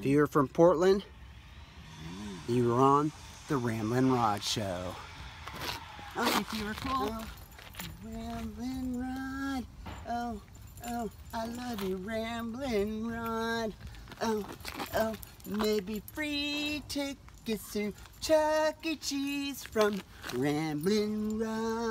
If you're from Portland, you are on the Ramblin' Rod Show. Oh, if you recall. Oh, Ramblin' Rod. Oh, oh, I love you, Ramblin' Rod. Oh, oh, maybe free tickets to Chuck E. Cheese from Ramblin' Rod.